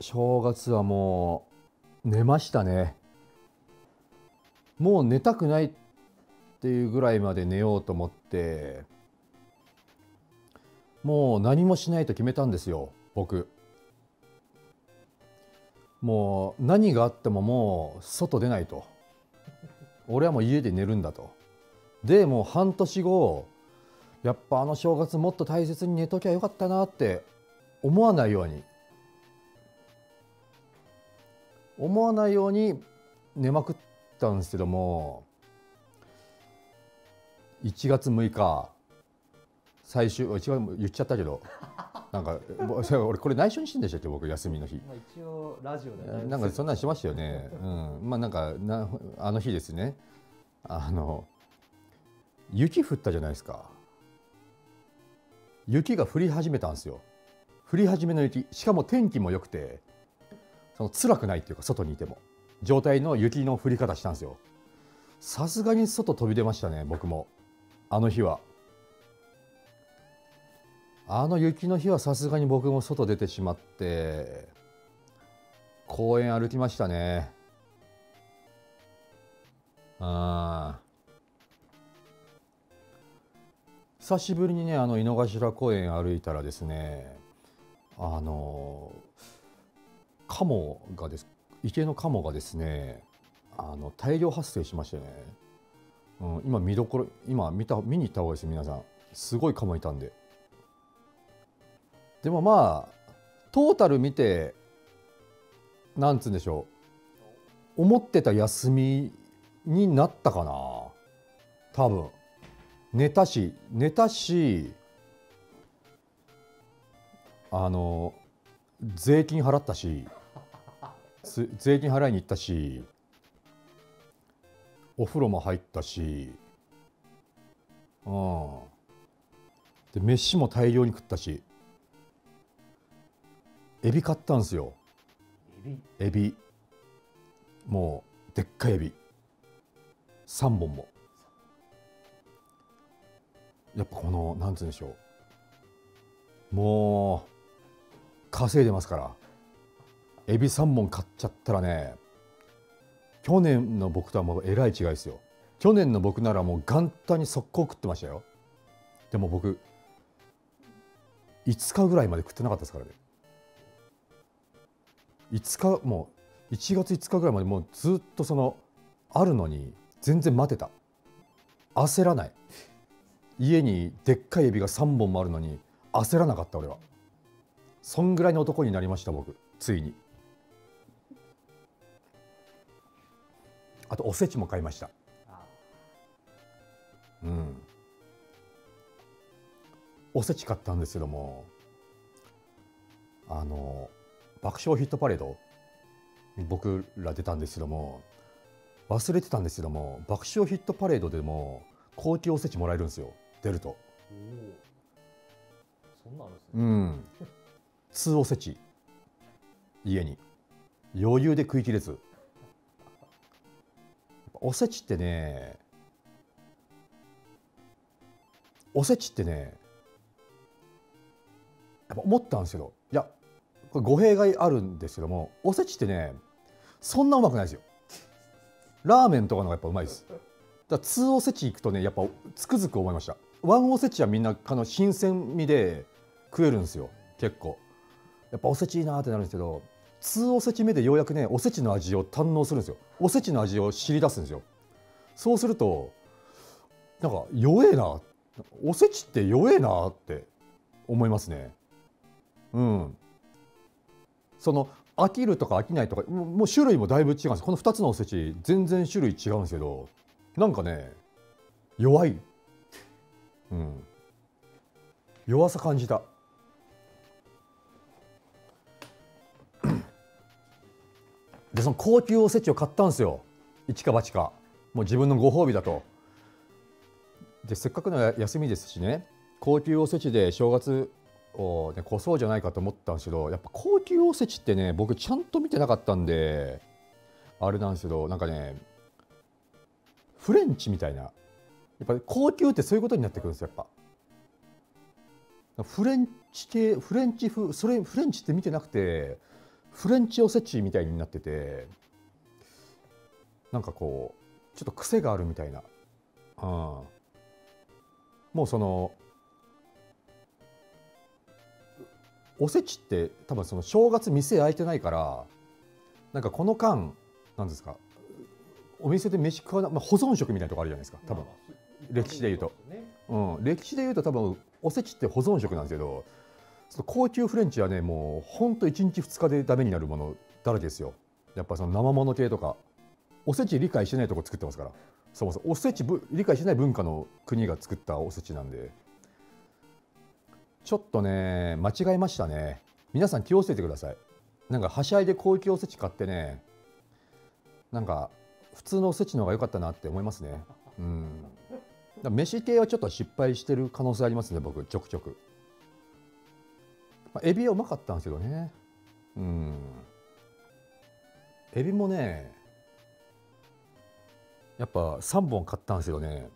正月はもう寝ましたね。もう寝たくないっていうぐらいまで寝ようと思ってもう何もしないと決めたんですよ僕。もう何があってももう外出ないと。俺はもう家で寝るんだと。でもう半年後やっぱあの正月もっと大切に寝ときゃよかったなって思わないように思わないように寝まくったんですけども1月6日最終一番言っちゃったけどなんか 俺これ内緒にしてんでしたっけ僕休みの日。まあ一応ラジオでなんかそんなんしましたよね、うん、まあなんかなあの日ですね。あの雪降ったじゃないですか。雪が降り始めたんですよ。降り始めの雪。しかも天気も良くてその辛くないっていうか外にいても。状態の雪の降り方したんですよ。さすがに外飛び出ましたね僕も。あの日は。あの雪の日はさすがに僕も外出てしまって公園歩きましたね。あ久しぶりにねあの井の頭公園歩いたらですねあのカモがです池のカモがですねあの大量発生しましてね、うん、今見どころ今見た見に行った方がいいです皆さん。すごいカモいたんで。でもまあトータル見てなんつうんでしょう。思ってた休みになったかな。多分。寝たし寝たしあの税金払ったし。税金払いに行ったしお風呂も入ったしうん。で飯も大量に食ったし。エビ買ったんですよ。エビ？エビ。もうでっかいエビ。3本も。やっぱこのなんつうんでしょう。もう稼いでますからエビ3本買っちゃったらね去年の僕とはもうえらい違いですよ。去年の僕ならもう元旦に速攻食ってましたよ。でも僕5日ぐらいまで食ってなかったですからね。5日もう1月5日ぐらいまでもうずっとそのあるのに全然待てた。焦らない。家にでっかいエビが3本もあるのに焦らなかった俺は。そんぐらいの男になりました僕。ついに。あとおせちも買いました。あうん。おせち買ったんですけどもあの爆笑ヒットパレードに僕ら出たんですけども忘れてたんですけども爆笑ヒットパレードでも高級おせちもらえるんですよ出ると。おおそんなのですね。うん。通おせち。家に。余裕で食い切れずおせちってねおせちってねやっぱ思ったんですけどいやこれ語弊があるんですけどもおせちってねそんなうまくないですよ。ラーメンとかの方がやっぱうまいです。だから通おせち行くとねやっぱつくづく思いました。ワンおせちはみんなあの新鮮味で食えるんですよ。結構。やっぱおせちいいなってなるんですけど通おせち目でようやくねおせちの味を堪能するんですよ。おせちの味を知り出すんですよ。そうするとなんか弱えな。おせちって弱えなって思いますね。うん。その飽きるとか飽きないとかもうもう種類もだいぶ違うんです。この2つのおせち全然種類違うんですけどなんかね弱い。うん。弱さ感じた。でその高級おせちを買ったんですよ。一か八か。もう自分のご褒美だと。でせっかくの休みですしね高級おせちで正月を、ね、越そうじゃないかと思ったんですけどやっぱ高級おせちってね僕ちゃんと見てなかったんであれなんですけどなんかねフレンチみたいな。やっぱり高級ってそういうことになってくるんですよやっぱ。フレンチ系フレンチ風それフレンチって見てなくてフレンチおせちみたいになっててなんかこうちょっと癖があるみたいな、うん、もうそのおせちって多分その正月店開いてないからなんかこの間なんですかお店で飯食わな、まあ、保存食みたいなとこあるじゃないですか多分、歴史で言うと。ね。うん、歴史で言うと多分おせちって保存食なんですけどその高級フレンチはねもうほんと1日2日でダメになるものだらけですよ。やっぱその生もの系とか。おせち理解してないとこ作ってますから。そもそもおせち理解してない文化の国が作ったおせちなんで。ちょっとね間違えましたね。皆さん気をつけてください。なんかはしゃいで高級おせち買ってねなんか普通のおせちの方が良かったなって思いますね。うん。だ飯系はちょっと失敗してる可能性ありますね僕。ちょくちょく、まあ、エビはうまかったんですけどね。うん。エビもねやっぱ3本買ったんですよね。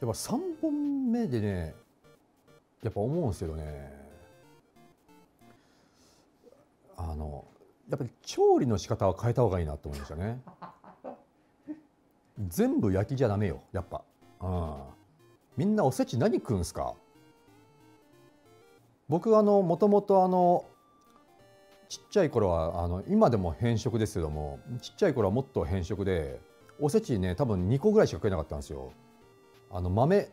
やっぱ3本目でねやっぱ思うんですけどね。あのやっぱり調理の仕方は変えた方がいいなと思いましたね。全部焼きじゃダメよやっぱ、うん、みんなおせち何食うんすか？僕あのもともとあのちっちゃい頃はあの今でも偏食ですけどもちっちゃい頃はもっと偏食でおせちね多分2個ぐらいしか食えなかったんですよ。あの豆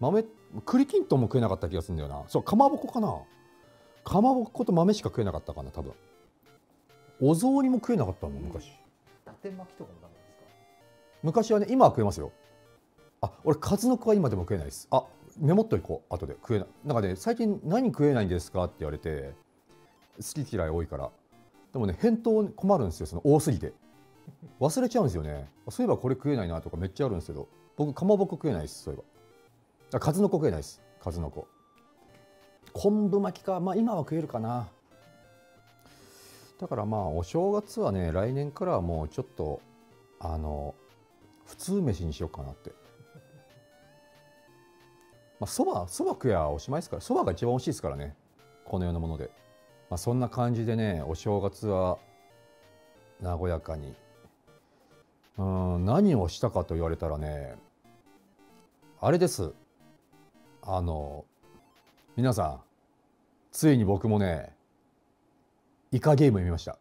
豆栗きんとんも食えなかった気がするんだよな。そうかまぼこかな。かまぼこと豆しか食えなかったかな多分。お雑煮も食えなかったもん昔。伊達巻きとかもダメですか？昔はね今は食えますよ。あ俺数の子は今でも食えないです。あメモっといこう後で。食えない。なんかね最近何食えないんですかって言われて好き嫌い多いから。でもね返答困るんですよその多すぎて。忘れちゃうんですよね。そういえばこれ食えないなとかめっちゃあるんですけど。僕かまぼこ食えないですそういえば。あ数の子食えないです。数の子。昆布巻きか。まあ今は食えるかな。だからまあお正月はね来年からはもうちょっとあの普通飯にしようかなって。まあそばそば食やおしまいですからそばが一番美味しいですからね。この世のもので。まあそんな感じでねお正月は和やかに。うん何をしたかと言われたらねあれです。あの皆さんついに僕もねイカゲーム見ました。